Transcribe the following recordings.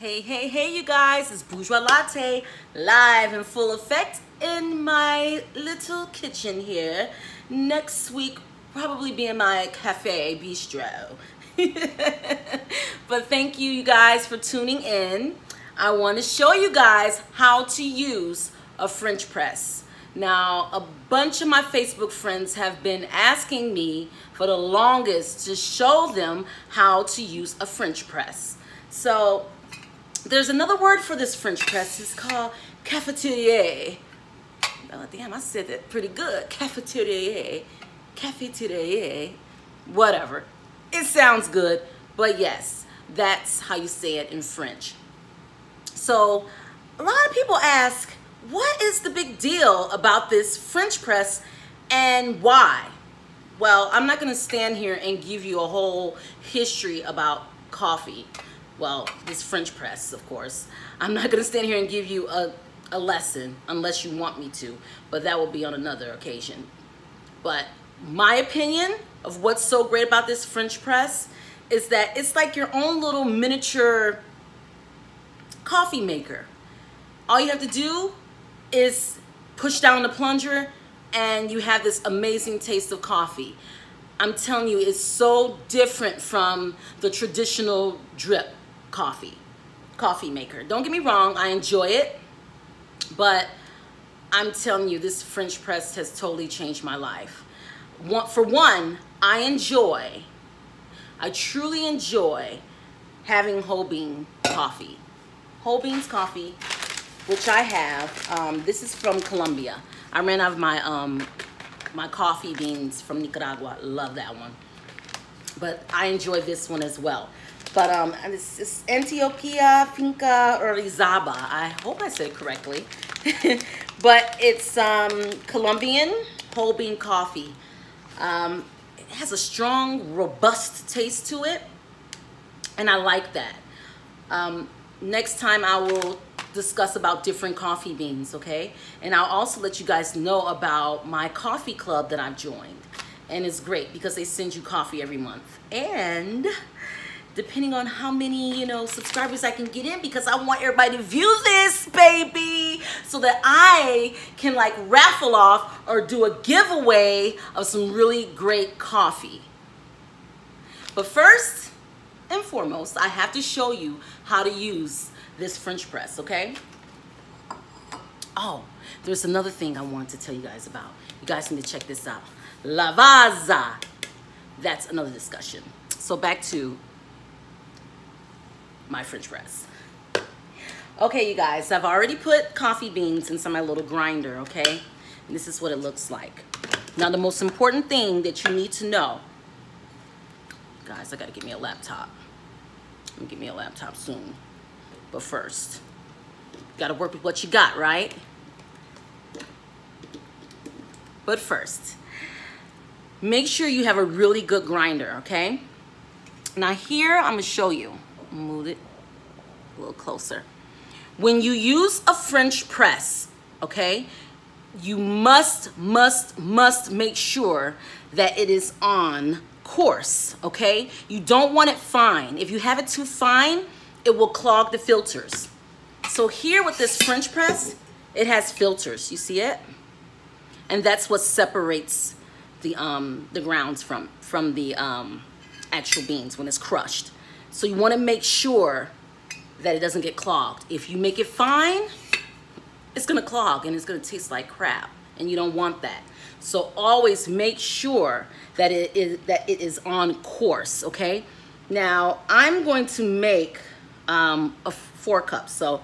Hey, hey, hey, you guys, it's Bourgeois Latte live in full effect in my little kitchen here. Next week, probably be in my cafe bistro. but thank you, you guys, for tuning in. I want to show you guys how to use a French press. Now, a bunch of my Facebook friends have been asking me for the longest to show them how to use a French press. So, there's another word for this French press. It's called cafetiere. Oh, damn, I said that pretty good. Cafetiere. Cafetiere. Whatever. It sounds good, but yes, that's how you say it in French. So, a lot of people ask, what is the big deal about this French press and why? Well, I'm not going to stand here and give you a whole history about coffee. Well, this French press, of course. I'm not going to stand here and give you a, a lesson unless you want me to, but that will be on another occasion. But my opinion of what's so great about this French press is that it's like your own little miniature coffee maker. All you have to do is push down the plunger and you have this amazing taste of coffee. I'm telling you, it's so different from the traditional drip coffee, coffee maker. Don't get me wrong, I enjoy it, but I'm telling you, this French press has totally changed my life. For one, I enjoy, I truly enjoy having whole bean coffee. Whole beans coffee which I have. Um, this is from Colombia. I ran out of my um, my coffee beans from Nicaragua. Love that one. But I enjoy this one as well. But um, this is Antioquia Finca Orizaba. I hope I said it correctly. but it's um, Colombian whole bean coffee. Um, it has a strong, robust taste to it. And I like that. Um, next time I will discuss about different coffee beans, okay? And I'll also let you guys know about my coffee club that I've joined. And it's great because they send you coffee every month. And depending on how many, you know, subscribers I can get in because I want everybody to view this, baby, so that I can like raffle off or do a giveaway of some really great coffee. But first and foremost, I have to show you how to use this French press, okay? Oh, there's another thing I want to tell you guys about. You guys need to check this out. Lavazza. That's another discussion. So back to my French press. Okay, you guys, I've already put coffee beans inside my little grinder, okay? And this is what it looks like. Now, the most important thing that you need to know, guys, I gotta get me a laptop. Let me get me a laptop soon. But first, gotta work with what you got, right? But first, make sure you have a really good grinder, okay? Now here, I'm gonna show you. Move it a little closer. When you use a French press, okay, you must, must, must make sure that it is on coarse, okay? You don't want it fine. If you have it too fine, it will clog the filters. So here with this French press, it has filters. You see it? And that's what separates the um, the grounds from from the um, actual beans when it's crushed. So you want to make sure that it doesn't get clogged. If you make it fine, it's gonna clog and it's gonna taste like crap, and you don't want that. So always make sure that it is that it is on coarse. Okay. Now I'm going to make um, a four cups. So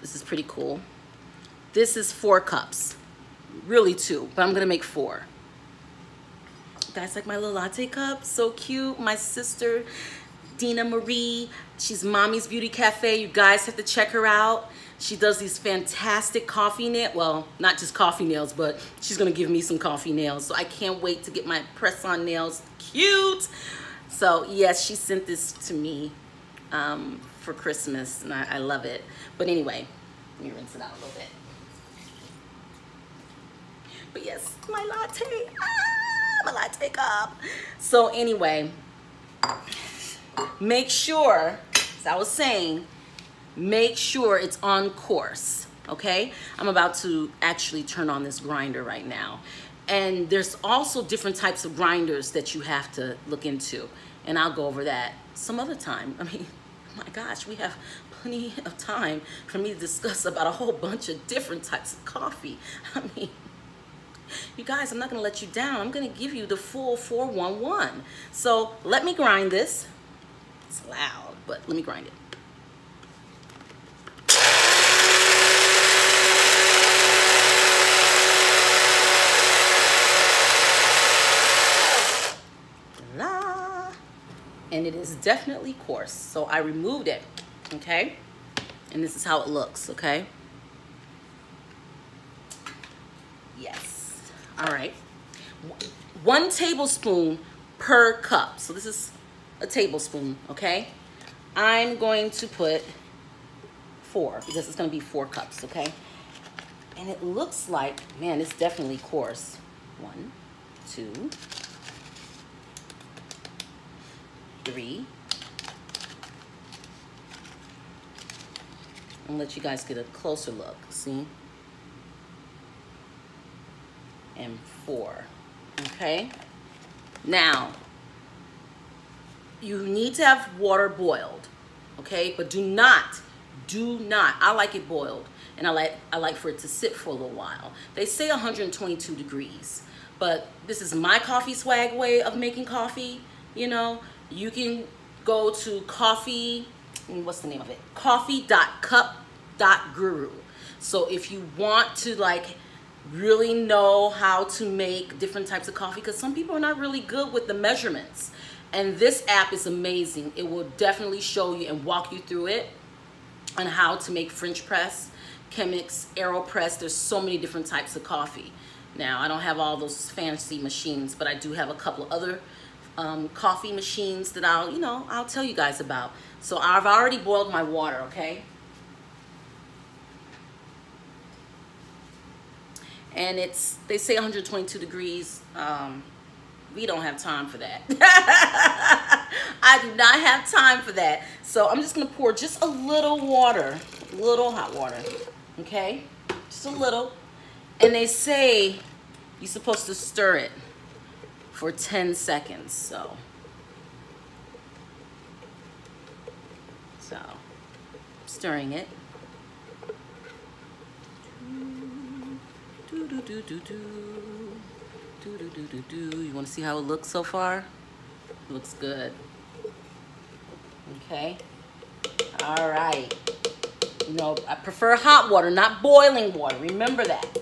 this is pretty cool. This is four cups, really two, but I'm gonna make four. You guys like my little latte cup? So cute. My sister, Dina Marie, she's Mommy's Beauty Cafe. You guys have to check her out. She does these fantastic coffee nails. Well, not just coffee nails, but she's gonna give me some coffee nails. So I can't wait to get my press-on nails cute. So yes, she sent this to me um, for Christmas, and I, I love it. But anyway, let me rinse it out a little bit. But yes, my latte, ah, my latte cup. So anyway, make sure, as I was saying, make sure it's on coarse, okay? I'm about to actually turn on this grinder right now. And there's also different types of grinders that you have to look into. And I'll go over that some other time. I mean, oh my gosh, we have plenty of time for me to discuss about a whole bunch of different types of coffee. I mean, you guys, I'm not gonna let you down. I'm gonna give you the full 411. So let me grind this. It's loud, but let me grind it. and it is definitely coarse. So I removed it, okay? And this is how it looks, okay? Yes, all right. One tablespoon per cup. So this is a tablespoon, okay? I'm going to put four because it's gonna be four cups, okay? And it looks like, man, it's definitely coarse. One, two, three. I'll let you guys get a closer look, see? And four, okay? Now, you need to have water boiled, okay? But do not, do not, I like it boiled. And I like, I like for it to sit for a little while. They say 122 degrees, but this is my coffee swag way of making coffee, you know? you can go to coffee, what's the name of it? Coffee.cup.guru. So if you want to like really know how to make different types of coffee, because some people are not really good with the measurements. And this app is amazing. It will definitely show you and walk you through it on how to make French press, Chemex, AeroPress. There's so many different types of coffee. Now, I don't have all those fancy machines, but I do have a couple other um, coffee machines that I'll, you know, I'll tell you guys about. So I've already boiled my water, okay? And it's, they say 122 degrees. Um, we don't have time for that. I do not have time for that. So I'm just gonna pour just a little water, little hot water, okay? Just a little. And they say you're supposed to stir it for 10 seconds. So, so stirring it. Do, do, do, do, do. Do, do, do, do, do. You want to see how it looks so far? Looks good. Okay. All right. You know, I prefer hot water, not boiling water. Remember that.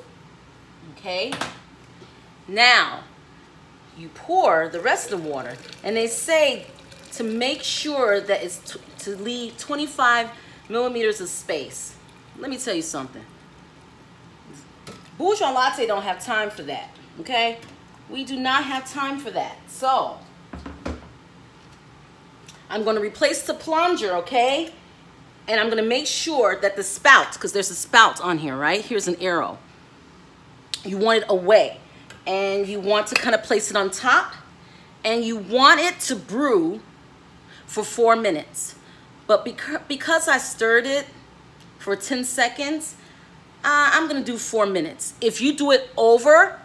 Okay. Now, you pour the rest of the water. And they say to make sure that it's to leave 25 millimeters of space. Let me tell you something. Bourgeois Latte don't have time for that, okay? We do not have time for that. So, I'm gonna replace the plunger, okay? And I'm gonna make sure that the spout, because there's a spout on here, right? Here's an arrow. You want it away and you want to kind of place it on top and you want it to brew for four minutes. But because, because I stirred it for 10 seconds, uh, I'm gonna do four minutes. If you do it over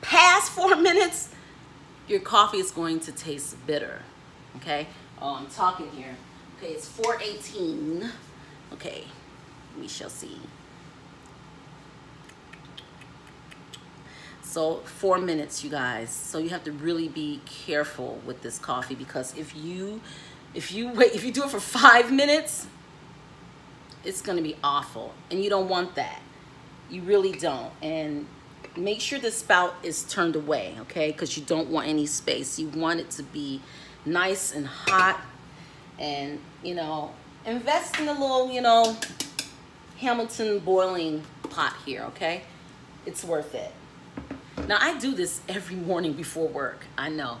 past four minutes, your coffee is going to taste bitter, okay? Oh, I'm talking here. Okay, it's 418. Okay, we shall see. So four minutes, you guys. So you have to really be careful with this coffee because if you, if you wait, if you do it for five minutes, it's gonna be awful. And you don't want that. You really don't. And make sure the spout is turned away, okay? Because you don't want any space. You want it to be nice and hot and, you know, invest in a little, you know, Hamilton boiling pot here, okay? It's worth it. Now I do this every morning before work. I know.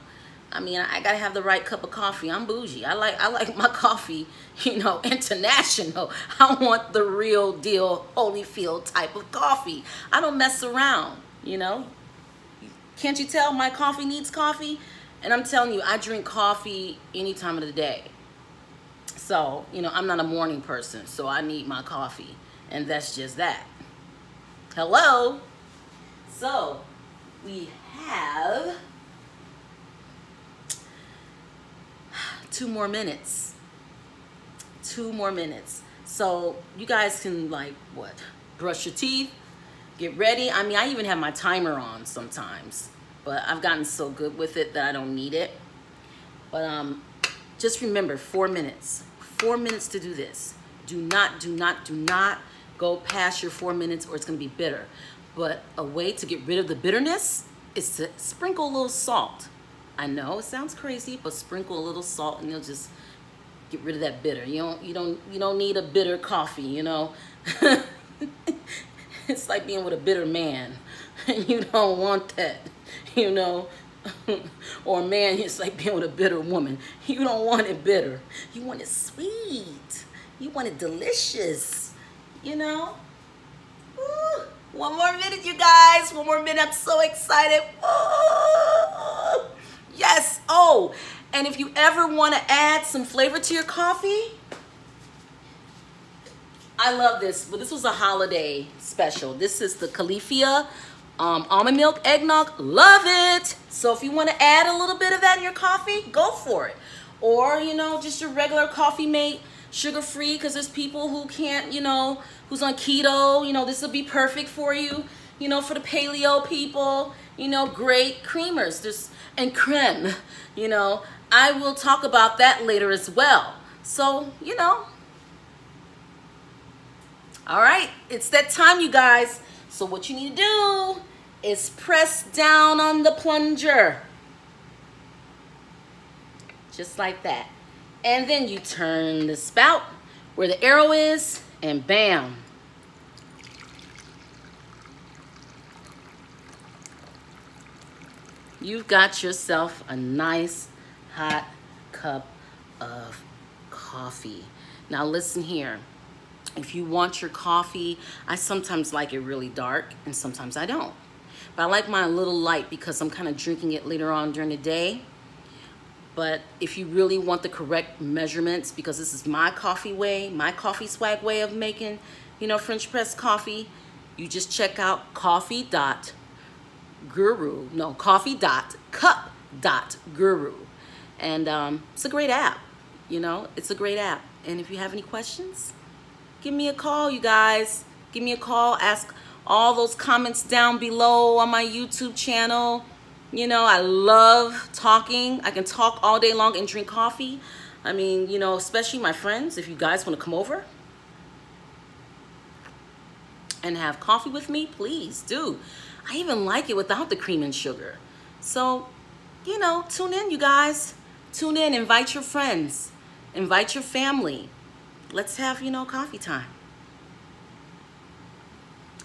I mean, I gotta have the right cup of coffee. I'm bougie. I like I like my coffee, you know, international. I want the real deal Holyfield type of coffee. I don't mess around, you know. Can't you tell my coffee needs coffee? And I'm telling you, I drink coffee any time of the day. So, you know, I'm not a morning person, so I need my coffee. And that's just that. Hello? So, we have two more minutes. Two more minutes. So, you guys can, like, what? Brush your teeth, get ready. I mean, I even have my timer on sometimes, but I've gotten so good with it that I don't need it. But um, just remember, four minutes. Four minutes to do this. Do not, do not, do not go past your four minutes or it's gonna be bitter. But a way to get rid of the bitterness is to sprinkle a little salt. I know it sounds crazy, but sprinkle a little salt and you'll just get rid of that bitter. You don't, you don't, you don't need a bitter coffee, you know? it's like being with a bitter man. You don't want that, you know? or man, it's like being with a bitter woman. You don't want it bitter. You want it sweet. You want it delicious, you know? Ooh, one more minute, you guys. One more minute. I'm so excited. Ooh, yes. Oh, and if you ever want to add some flavor to your coffee, I love this, but this was a holiday special. This is the Califia um, almond milk eggnog. Love it. So if you want to add a little bit of that in your coffee, go for it. Or, you know, just your regular coffee mate, sugar-free, because there's people who can't, you know, who's on keto. You know, this will be perfect for you. You know, for the paleo people, you know, great creamers. There's, and creme, you know. I will talk about that later as well. So, you know, all right, it's that time, you guys. So what you need to do is press down on the plunger. Just like that. And then you turn the spout where the arrow is and bam. You've got yourself a nice hot cup of coffee. Now listen here. If you want your coffee, I sometimes like it really dark and sometimes I don't. But I like mine a little light because I'm kind of drinking it later on during the day. But if you really want the correct measurements, because this is my coffee way, my coffee swag way of making, you know, French press coffee, you just check out coffee dot guru, no, coffee dot cup dot guru. And um, it's a great app, you know, it's a great app. And if you have any questions, give me a call, you guys. Give me a call. Ask all those comments down below on my YouTube channel. You know, I love talking. I can talk all day long and drink coffee. I mean, you know, especially my friends, if you guys want to come over and have coffee with me, please do. I even like it without the cream and sugar. So, you know, tune in, you guys. Tune in, invite your friends, invite your family. Let's have, you know, coffee time.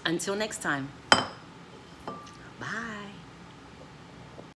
Until next time, bye.